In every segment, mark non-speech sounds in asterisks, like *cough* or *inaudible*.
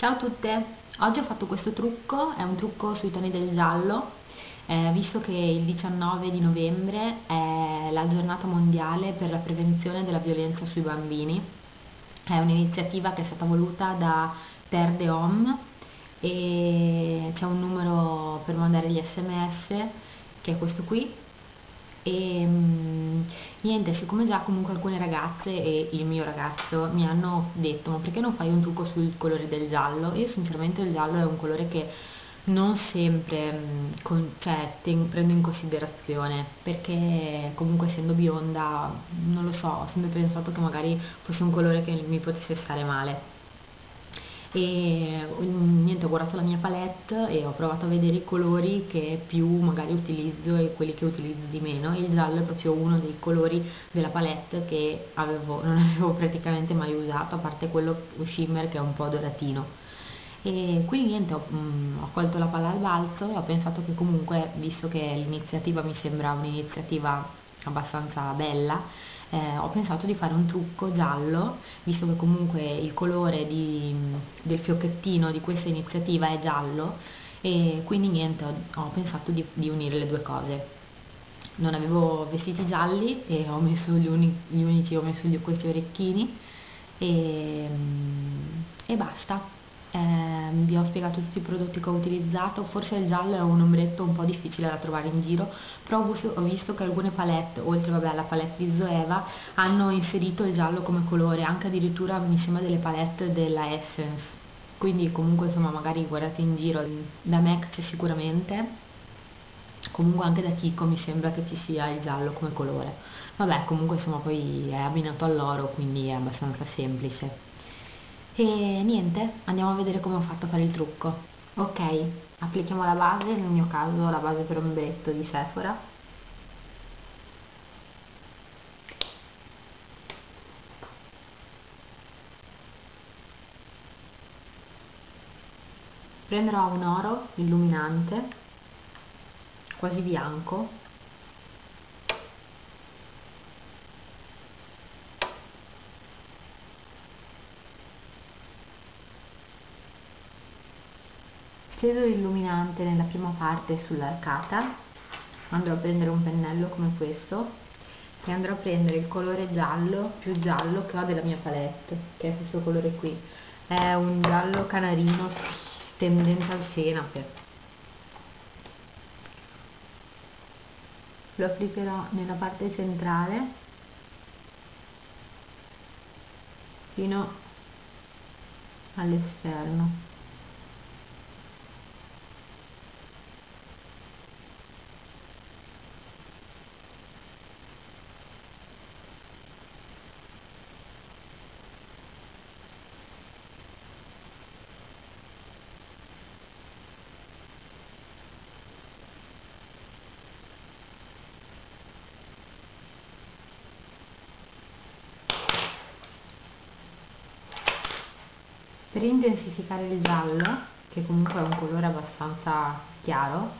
Ciao a tutte! Oggi ho fatto questo trucco, è un trucco sui toni del giallo, eh, visto che il 19 di novembre è la giornata mondiale per la prevenzione della violenza sui bambini. È un'iniziativa che è stata voluta da Terre de Homme e c'è un numero per mandare gli sms che è questo qui e mm, niente siccome già comunque alcune ragazze e il mio ragazzo mi hanno detto ma perché non fai un trucco sul colore del giallo? Io sinceramente il giallo è un colore che non sempre con, cioè, ten, prendo in considerazione perché comunque essendo bionda non lo so ho sempre pensato che magari fosse un colore che mi potesse stare male e mm, niente ho guardato la mia palette e ho provato a vedere i colori che più magari utilizzo e quelli che utilizzo di meno. Il giallo è proprio uno dei colori della palette che avevo, non *laughs* avevo praticamente mai usato a parte quello shimmer che è un po' doratino. E quindi niente ho, mh, mm, ho colto la palla al balzo e ho pensato che comunque visto che l'iniziativa mi sembra un'iniziativa abbastanza bella eh, ho pensato di fare un trucco giallo, visto che comunque il colore di, del fiocchettino di questa iniziativa è giallo e quindi niente, ho, ho pensato di, di, unire le due cose. Non avevo vestiti gialli e ho messo gli, uni, gli unici, ho messo gli, questi orecchini e, e basta eh, vi ho spiegato tutti i prodotti che ho utilizzato, forse il giallo è un ombretto un po' difficile da trovare in giro, però ho visto che alcune palette, oltre vabbè, alla palette di Zoeva, hanno inserito il giallo come colore, anche addirittura mi sembra delle palette della Essence, quindi comunque insomma magari guardate in giro, da MAC c'è sicuramente, comunque anche da Kiko mi sembra che ci sia il giallo come colore, vabbè comunque insomma poi è abbinato all'oro quindi è abbastanza semplice e niente andiamo a vedere come ho fatto a fare il trucco. Ok applichiamo la base nel mio caso la base per ombretto di Sephora. Prenderò un oro illuminante quasi bianco steso l'illuminante nella prima parte sull'arcata. Andrò a prendere un pennello come questo e andrò a prendere il colore giallo più giallo che ho della mia palette che è questo colore qui. È un giallo canarino tendente al senape. Lo applicherò nella parte centrale fino all'esterno per intensificare il giallo che comunque è un colore abbastanza chiaro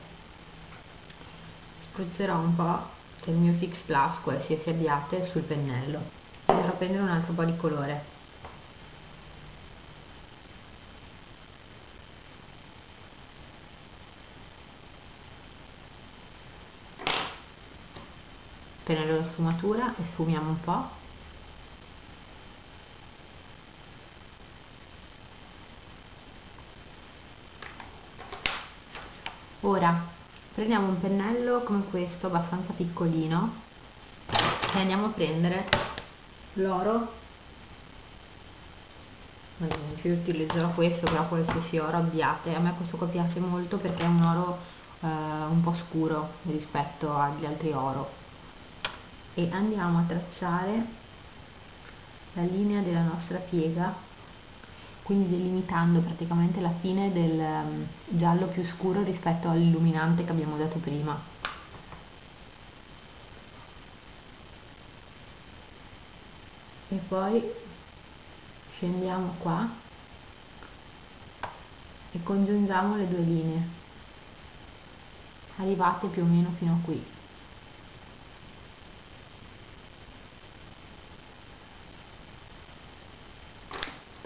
spruzzerò un po' del mio Fix Plus qualsiasi abbiate sul pennello. Andrò a prendere un altro po' di colore. Pennello la sfumatura e sfumiamo un po' ora prendiamo un pennello come questo abbastanza piccolino e andiamo a prendere l'oro. Io utilizzerò questo però qualsiasi oro abbiate. A me questo qua piace molto perché è un oro eh, un po' scuro rispetto agli altri oro. E andiamo a tracciare la linea della nostra piega quindi delimitando praticamente la fine del um, giallo più scuro rispetto all'illuminante che abbiamo dato prima. E poi scendiamo qua e congiungiamo le due linee, arrivate più o meno fino a qui.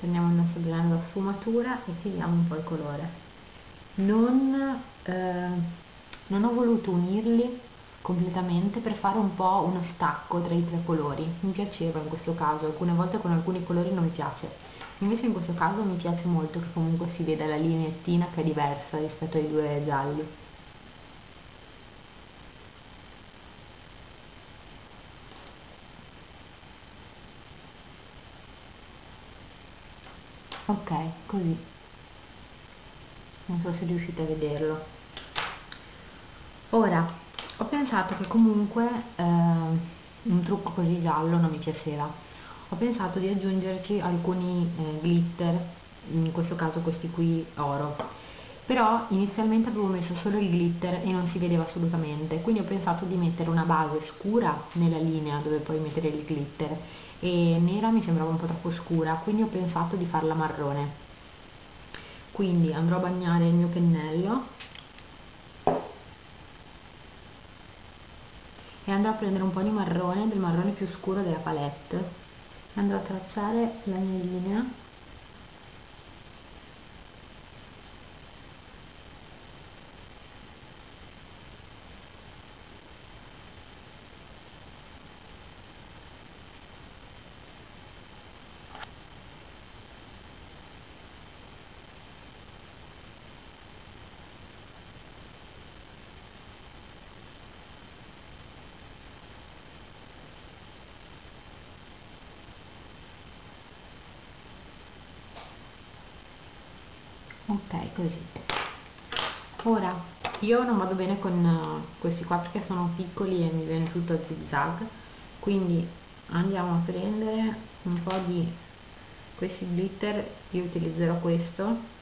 Prendiamo il nostro pennello da sfumatura e tiriamo un po' il colore. Non, eh, non ho voluto unirli completamente per fare un po' uno stacco tra i tre colori. Mi piaceva in questo caso alcune volte con alcuni colori non mi piace. Invece in questo caso mi piace molto che comunque si veda la lineettina che è diversa rispetto ai due gialli ok così. Non so se riuscite a vederlo. Ora ho pensato che comunque eh, un trucco così giallo non mi piaceva. Ho pensato di aggiungerci alcuni eh, glitter in questo caso questi qui oro. Però inizialmente avevo messo solo il glitter e non si vedeva assolutamente quindi ho pensato di mettere una base scura nella linea dove poi mettere il glitter e nera mi sembrava un po' troppo scura quindi ho pensato di farla marrone. Quindi andrò a bagnare il mio pennello e andrò a prendere un po' di marrone del marrone più scuro della palette e andrò a tracciare la mia linea ok così. Ora io non vado bene con uh, questi qua perché sono piccoli e mi viene tutto a zig zag quindi andiamo a prendere un po' di questi glitter io utilizzerò questo.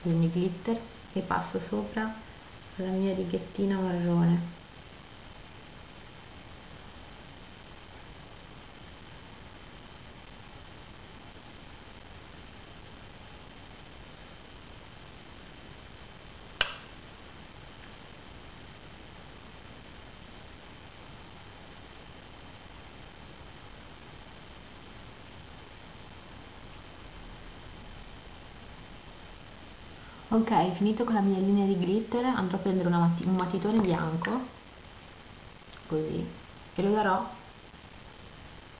Quindi glitter e passo sopra la mia righettina marrone ok finito con la mia linea di glitter andrò a prendere matti un matitone bianco così e lo darò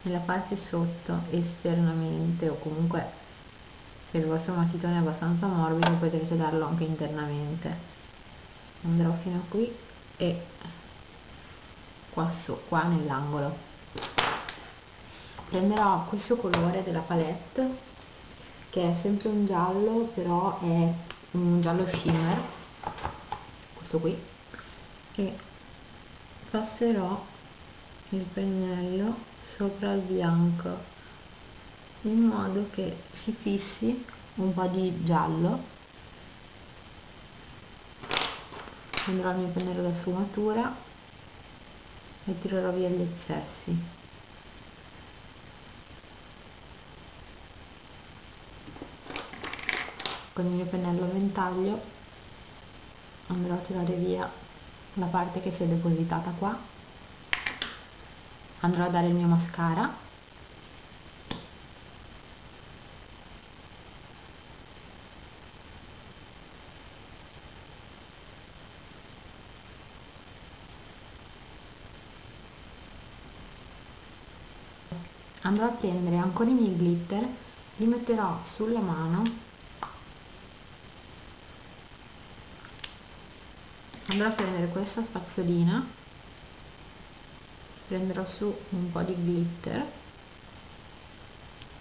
nella parte sotto esternamente o comunque se il vostro matitone è abbastanza morbido potrete darlo anche internamente. Andrò fino a qui e qua, so, qua nell'angolo. Prenderò questo colore della palette che è sempre un giallo però è un giallo shimmer questo qui e passerò il pennello sopra il bianco in modo che si fissi un po' di giallo. Prenderò il mio pennello da sfumatura e tirerò via gli eccessi con il mio pennello a ventaglio andrò a tirare via. La parte che si è depositata qua. Andrò a dare il mio mascara. Andrò a prendere ancora i miei glitter li metterò sulla mano andrò a prendere questa spazolina prenderò su un po' di glitter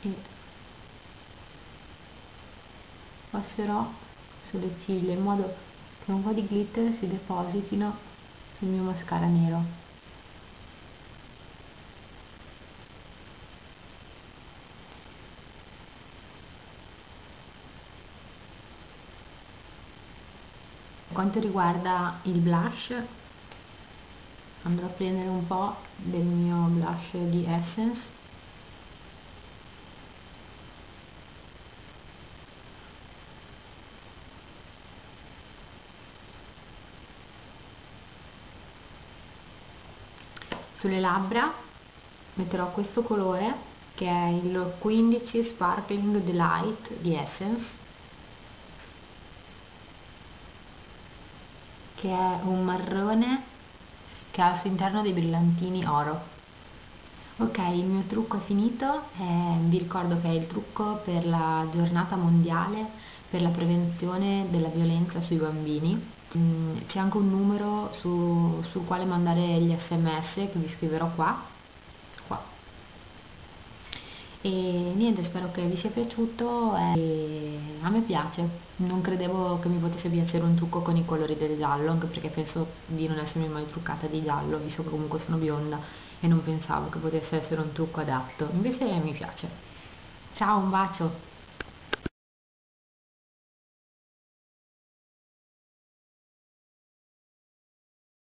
e passerò sulle ciglia in modo che un po' di glitter si depositino sul mio mascara nero quanto riguarda il blush andrò a prendere un po' del mio blush di Essence. Sulle labbra metterò questo colore che è il 15 Sparkling Delight di Essence che è un marrone che ha al suo interno dei brillantini oro ok il mio trucco è finito eh, vi ricordo che è il trucco per la giornata mondiale per la prevenzione della violenza sui bambini mm, c'è anche un numero su, sul quale mandare gli sms che vi scriverò qua. E niente spero che vi sia piaciuto e a me piace. Non credevo che mi potesse piacere un trucco con i colori del giallo anche perché penso di non essermi mai truccata di giallo visto che comunque sono bionda e non pensavo che potesse essere un trucco adatto. Invece mi piace. Ciao un bacio